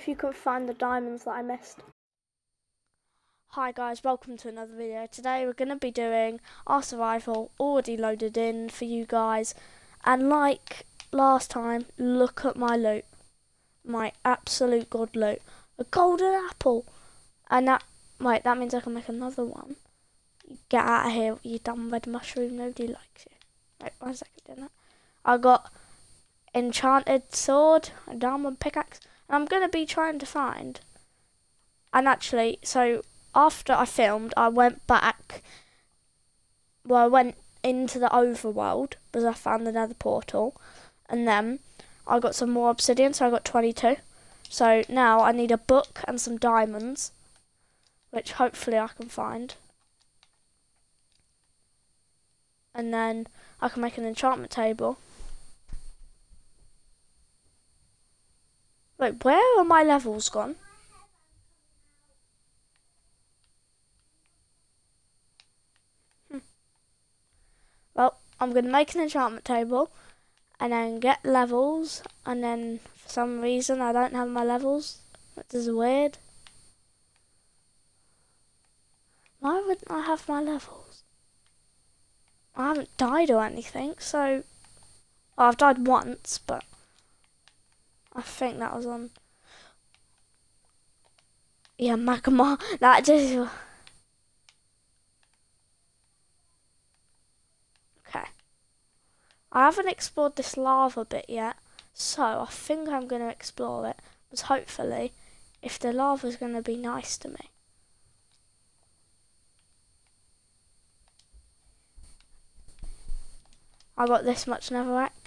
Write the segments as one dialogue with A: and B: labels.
A: if you can find the diamonds that I missed.
B: Hi guys, welcome to another video. Today we're going to be doing our survival already loaded in for you guys. And like last time, look at my loot. My absolute god loot. A golden apple. And that, wait, that means I can make another one. Get out of here, you dumb red mushroom, nobody likes you. Wait, one second, didn't I? I got enchanted sword, a diamond pickaxe, I'm going to be trying to find. And actually, so after I filmed, I went back. Well, I went into the overworld because I found another portal, and then I got some more obsidian, so I got 22. So now I need a book and some diamonds, which hopefully I can find. And then I can make an enchantment table. Wait, where are my levels gone? Hmm. Well, I'm going to make an enchantment table and then get levels and then for some reason I don't have my levels. Which is weird. Why wouldn't I have my levels? I haven't died or anything, so... Well, I've died once, but... I think that was on... Yeah, magma. That just... Okay. I haven't explored this lava bit yet, so I think I'm going to explore it, because hopefully, if the lava is going to be nice to me. I got this much netherrack.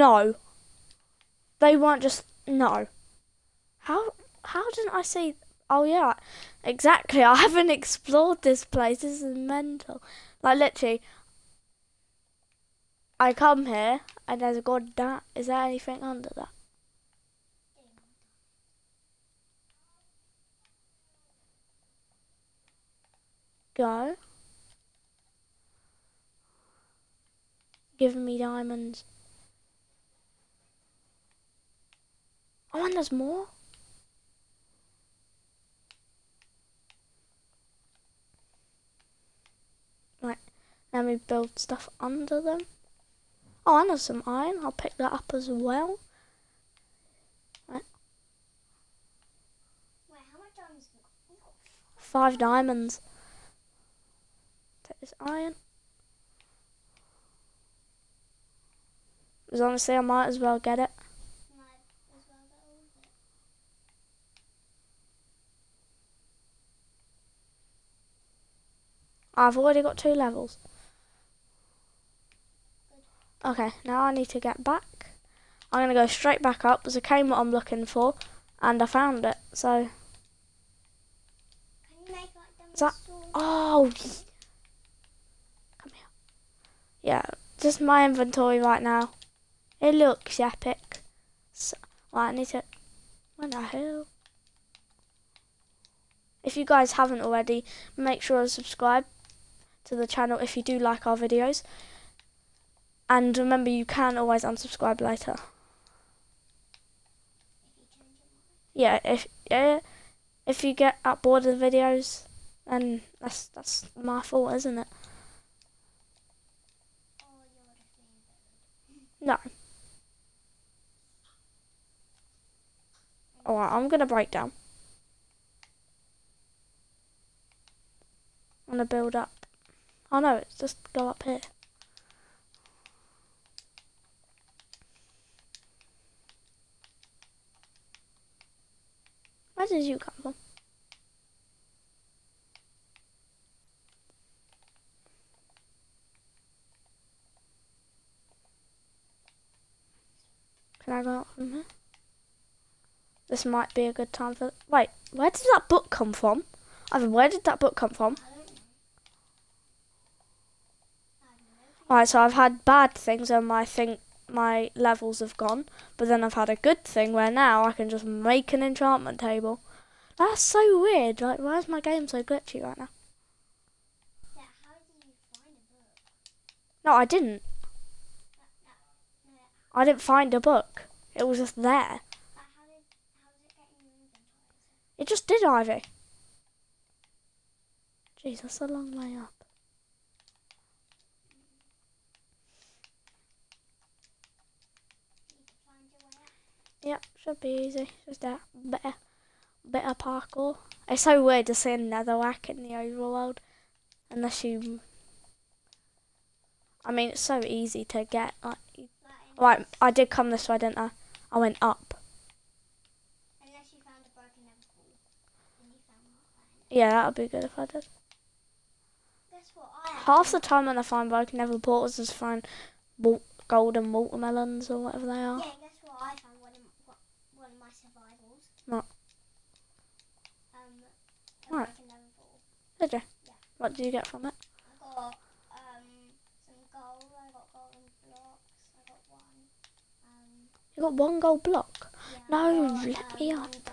B: No. They weren't just no. How how didn't I see? Oh yeah, exactly. I haven't explored this place. This is mental. Like literally, I come here and there's a god. That is there anything under that? Go. Give me diamonds. Oh, and there's more? Right, let me build stuff under them. Oh, and there's some iron. I'll pick that up as well. Right.
C: Wait, how much diamonds
B: Five diamonds. Take this iron. Because honestly, I might as well get it. I've already got two levels. Okay, now I need to get back. I'm going to go straight back up because I came what I'm looking for and I found it. So, is that, oh, come here. Yeah, just my inventory right now. It looks epic. So, well, I need to, what the hell? If you guys haven't already, make sure to subscribe to the channel if you do like our videos. And remember, you can always unsubscribe later. Yeah, if yeah, if you get bored of the videos, then that's that's my fault, isn't it? No. Alright, I'm gonna break down. I'm gonna build up. Oh no, it's just go up here. Where did you come from? Can I go out from here? This might be a good time for... Wait, where did that book come from? Ivan, where did that book come from? Alright, so I've had bad things and I think my levels have gone, but then I've had a good thing where now I can just make an enchantment table. That's so weird. Like, why is my game so glitchy right now?
C: Yeah, how did you find a book?
B: No, I didn't.
C: No, no.
B: I didn't find a book. It was just there.
C: But how did how did it get in your inventory?
B: It just did, Ivy. Jeez, that's a long way up.
C: You need to find your way
B: Yep, should be easy. Just that bit of, bit of parkour. It's so weird to see a netherrack in the overworld. Unless you... I mean, it's so easy to get. Like,
C: Like,
B: right, I did come this way, didn't I? I went up.
C: unless you found a broken Liverpool, then you found that.
B: Yeah, that would be good if I did.
C: Guess what? I
B: Half the time when I find broken nether portals is find golden watermelons or whatever they are.
C: Yeah, guess what? I found one of one, one of my survivals.
B: What?
C: Um, a
B: What?
C: broken
B: Did you?
C: Yeah.
B: What did you get from it?
C: I got um some gold. I got golden blocks. I got one. Um,
B: You got one gold block.
C: yeah,
B: No,
C: got,
B: let
C: um,
B: me up.
C: diamond,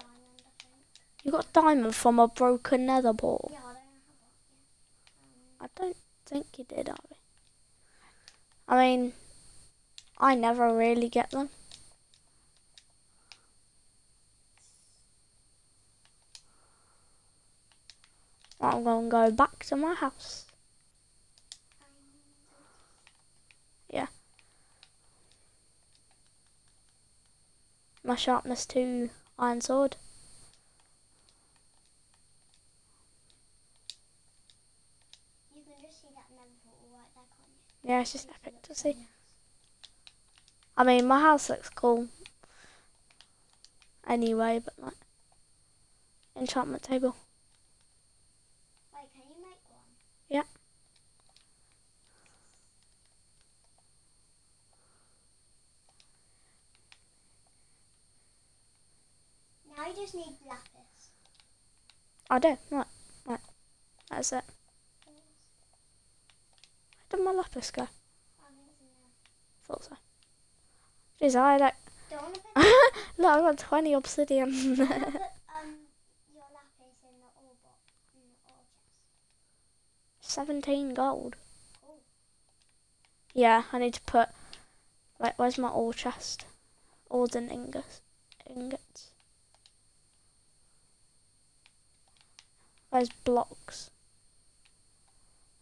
B: You got diamond from a broken nether ball?
C: Yeah, I don't know how. Yeah. Um,
B: I don't think you did, Ivy. I mean, I never really get them. I'm going to go back to my house. Yeah. My sharpness 2 iron sword.
C: you can just see that lava pool right there, can't you?
B: Yeah, it's just epic to see. I mean, my house looks cool. Anyway, but like enchantment table.
C: Wait, can you make one?
B: Yeah.
C: Now you just need lapis.
B: I do. Right, right. That's it. Where did my lapis go?
C: I think it's in there.
B: Thought so. Jeez, I like, look, I got twenty obsidian.
C: put um your lapis in the ore box in the ore chest.
B: Seventeen gold.
C: Cool.
B: Yeah, I need to put. Like, where's my ore chest? Ores and ingots. Ingots. Where's blocks?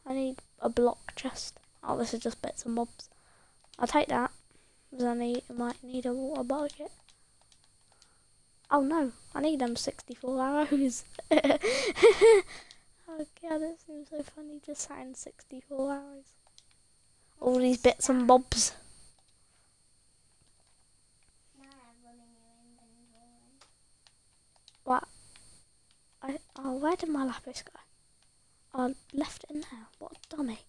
B: I need a block chest. Oh, this is just bits and bobs. I'll take that. Because I need, might need a water bucket. Oh no, I need them 64 arrows. oh god, it seems so funny just saying 64 arrows. All these bits and bobs.
C: Now I have room in your inventory.
B: What? Oh, where did my lapis go? I left it in there. What a dummy.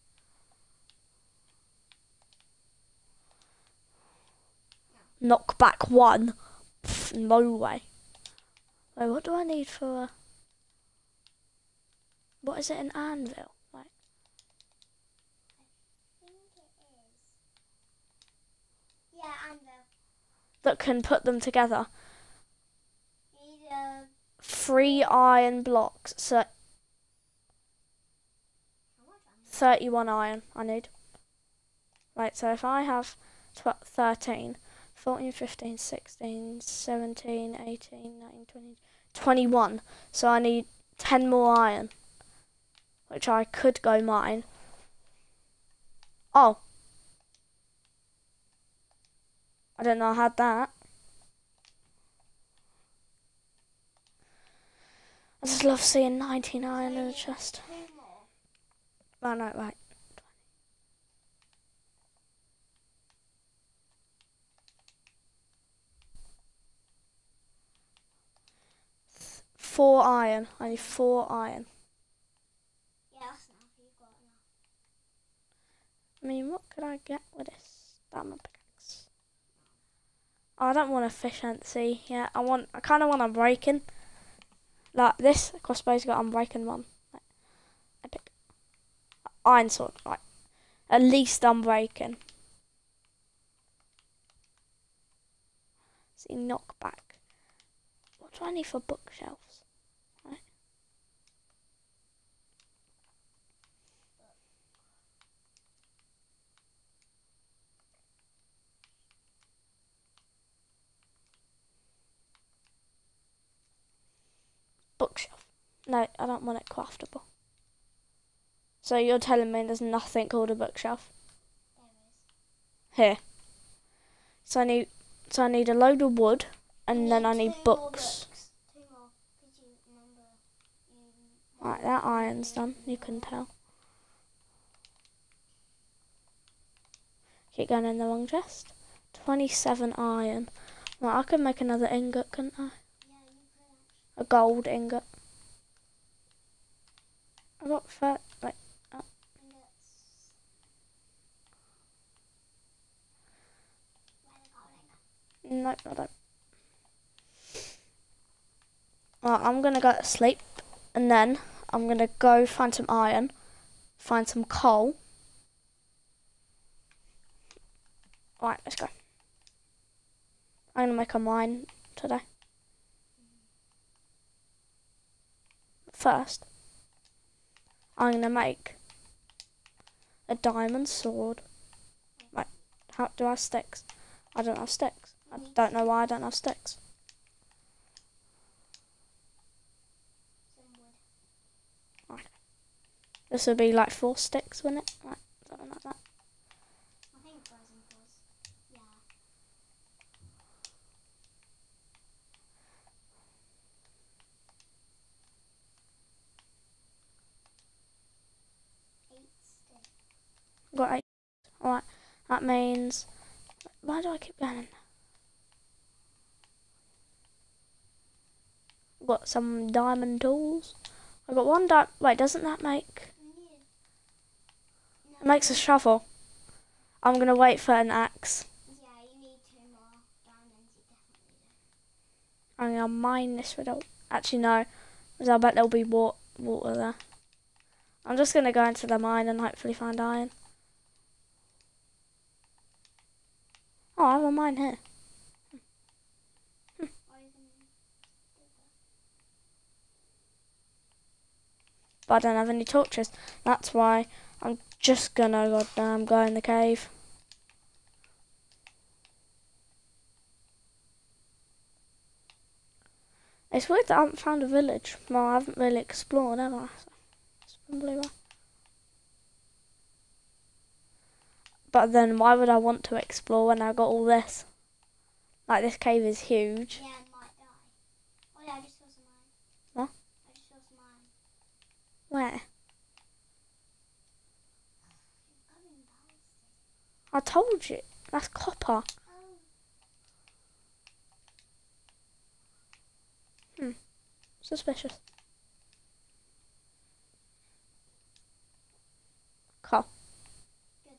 B: Knock back one. Pff, no way. Wait, what do I need for a... What is it, an anvil? Like,
C: I think it is. Yeah, anvil.
B: that can put them together. Three iron blocks. So
C: how much anvil?
B: 31 iron I need. Right, so if I have tw- 13, 14, 15, 16, 17, 18, 19, 20, 21. So I need 10 more iron, which I could go mine. Oh. I didn't know I had that. I just love seeing 19 iron in the chest.
C: More.
B: Oh no, right. Four iron. I need four iron.
C: Yeah, that's enough. You've got enough.
B: I mean, what could I get with this diamond pickaxe? I don't want efficiency. Yeah, I want. I kind of want unbreaking. Like this crossbow's got unbreaking one. Like, epic. Iron sword. Right. At least unbreaking. See, knockback. What do I need for bookshelves? Bookshelf. No, I don't want it craftable. So you're telling me there's nothing called a bookshelf
C: There is.
B: here. So I need so I need a load of wood and then I need books.
C: books. Two more. Did you remember? You,
B: Right, that iron's done, you can tell. Keep going in the wrong chest. Twenty seven iron. Well, I could make another ingot, couldn't I? A gold ingot. I got fat like
C: Ingots. Where the gold ingot?
B: Nope, I don't. I'm gonna go to sleep and then I'm gonna go find some iron, find some coal. Alright, let's go. I'm gonna make a mine today. First, I'm gonna make a diamond sword. Right, how do I have sticks? I don't have sticks. I don't know why I don't have sticks. This would be like four sticks, wouldn't it? Like something like that.
C: I think it goes in fours. Yeah. Eight sticks.
B: Got eight. Alright, that means. Why do I keep going? Got some diamond tools. I got one di- Wait, doesn't that make. It makes a shovel. I'm gonna wait for an axe.
C: Yeah, you need two more diamonds. You definitely do.
B: I'm gonna mine this riddle. Actually, no. Because I bet there'll be wa- water there. I'm just gonna go into the mine and hopefully find iron. Oh, I have a mine here. But I don't have any torches. That's why I'm just gonna goddamn go in the cave. It's weird that I haven't found a village. Well, I haven't really explored, have I? So probably why. But then, why would I want to explore when I got all this? Like this cave is huge.
C: Yeah, and might die. Oh yeah, I just saw some iron.
B: What?
C: I just saw some iron.
B: Where?
C: You're going past it.
B: I told you. That's copper.
C: Oh. Hmm.
B: Suspicious. Cool.
C: Good.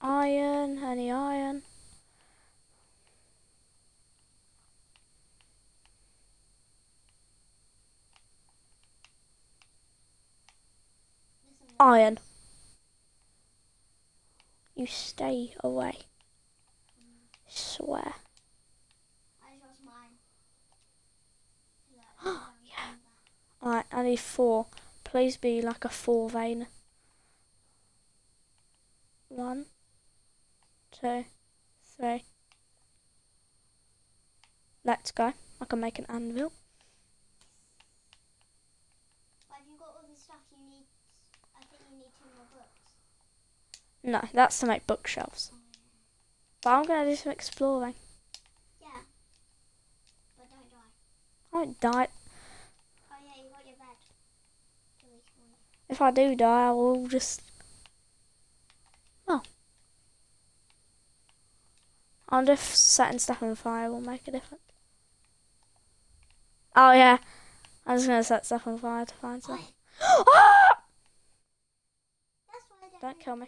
B: Iron, any iron? Iron. You stay away. Swear.
C: I just saw some iron. Look,
B: Yeah. Alright, I need four. Please be like a four vein. One, two, three. Let's go. I can make an anvil.
C: But you got all the stuff you need, I think you need two more books.
B: No, that's to make bookshelves. But I'm gonna do some exploring.
C: Yeah. But don't die.
B: I won't die.
C: Oh yeah, you got your bed.
B: If I do die, I will just. Oh. I wonder if setting stuff on fire will make a difference. Oh yeah, I'm just gonna set stuff on fire to find some. Ah!
C: That's why I
B: Don't kill me.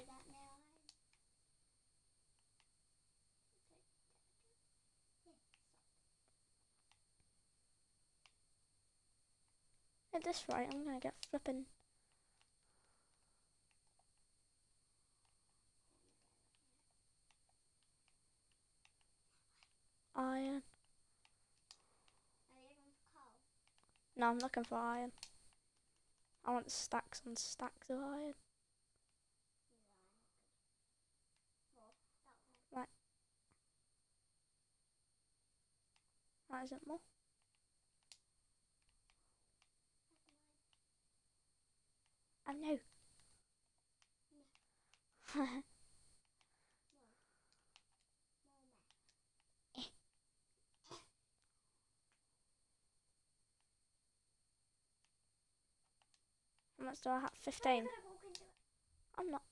B: At this rate, I'm gonna get flipping. Iron. No, I'm looking for iron. I want stacks and stacks of iron.
C: Well, that
B: isn't more. Oh no. How much do I have? 15.
C: I'm gonna walk into it.
B: I'm not.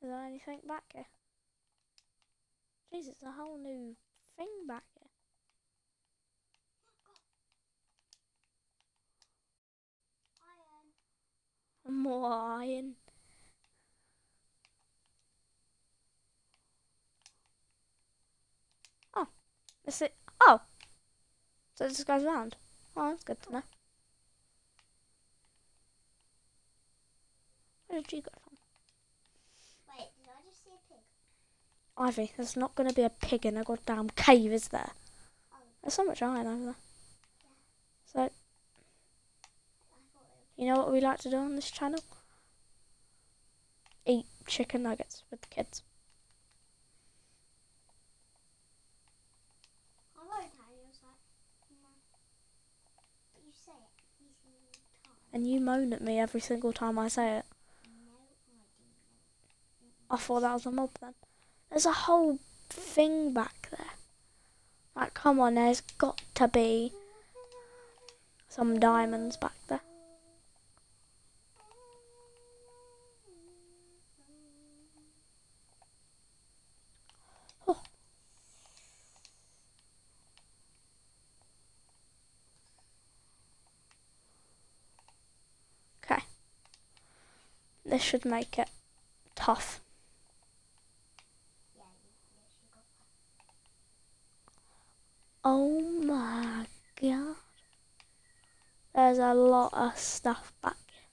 B: Is there anything back here? Jesus, a whole new thing back here.
C: Iron.
B: More iron. Oh, is it? Oh, so it just goes round. Oh, that's good to know. Where did you go from?
C: Wait, did I just see a pig?
B: Ivy, there's not going to be a pig in a goddamn cave, is there?
C: Oh,
B: There's so much iron over there. So,
C: I thought it
B: you know what we like to do on this channel? Eat chicken nuggets with the kids.
C: I won't tell you. I was like, no. But you say it every single time.
B: And you moan at me every single time I say it.
C: I
B: thought that was a mob then. There's a whole thing back there. Like, come on, there's got to be some diamonds back there. Okay. This should make it tough.
C: Yeah, you literally got that.
B: Oh my god. There's a lot of stuff back here.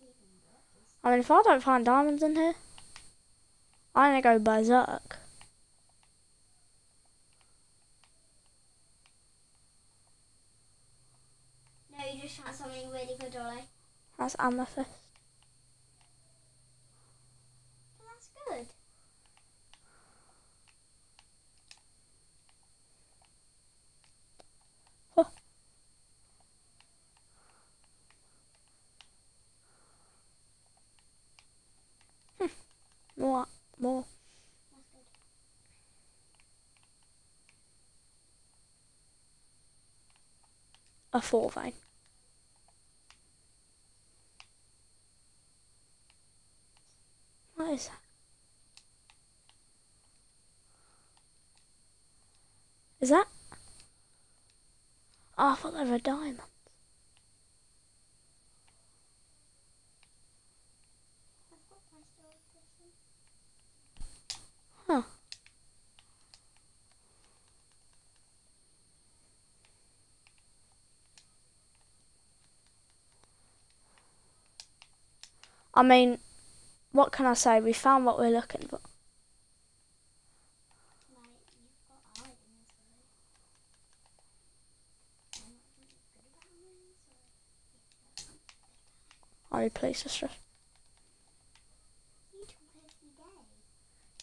C: Even what is
B: I mean, if I don't find diamonds in here, I'm gonna go berserk.
C: No, you just found something really good, Ollie.
B: That's amethyst.
C: But that's good.
B: More, more. A four vein. What is that? Is that? Oh, I thought they were diamonds.
C: I've
B: I mean, what can I say? We found what we're looking for.
C: Talk every day.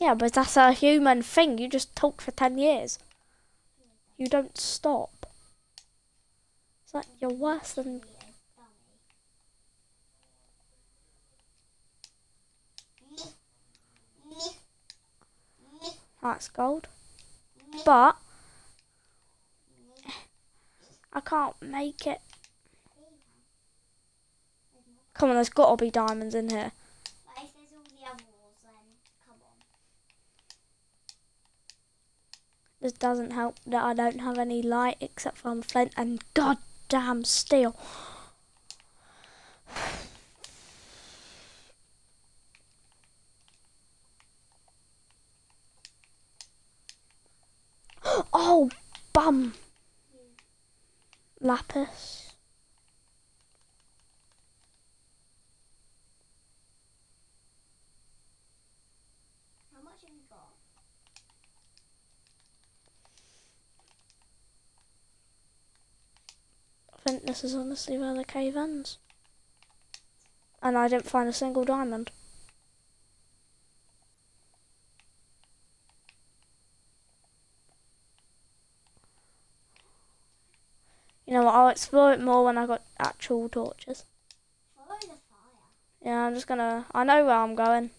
B: Yeah, but that's a human thing. You just talk for 10 years. You don't stop. It's like you're worse than.
C: Be a dummy.
B: That's gold. But I can't make it. Come on, there's got to be diamonds in here.
C: But if there's all the other walls, then come on.
B: This doesn't help that I don't have any light except for flint and goddamn steel. um lapis. I think this is honestly where the cave ends. And I didn't find a single diamond. You know what, I'll explore it more when I got actual torches.
C: Follow the fire.
B: Yeah, I'm just gonna, I know where I'm going.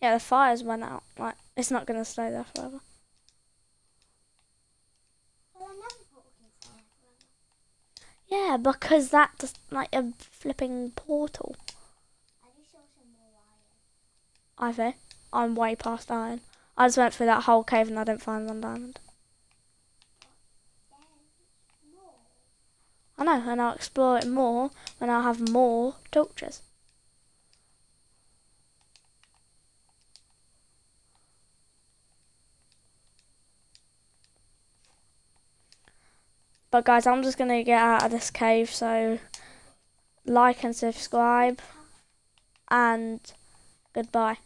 B: Yeah, the fires went out. Like, it's not gonna stay there forever. Yeah, because that's like a flipping portal.
C: I just saw some more iron.
B: I think. I'm way past iron. I just went through that whole cave and I didn't find one diamond. I know, and I'll explore it more when I have more torches. But guys, I'm just gonna get out of this cave, so like and subscribe, and goodbye.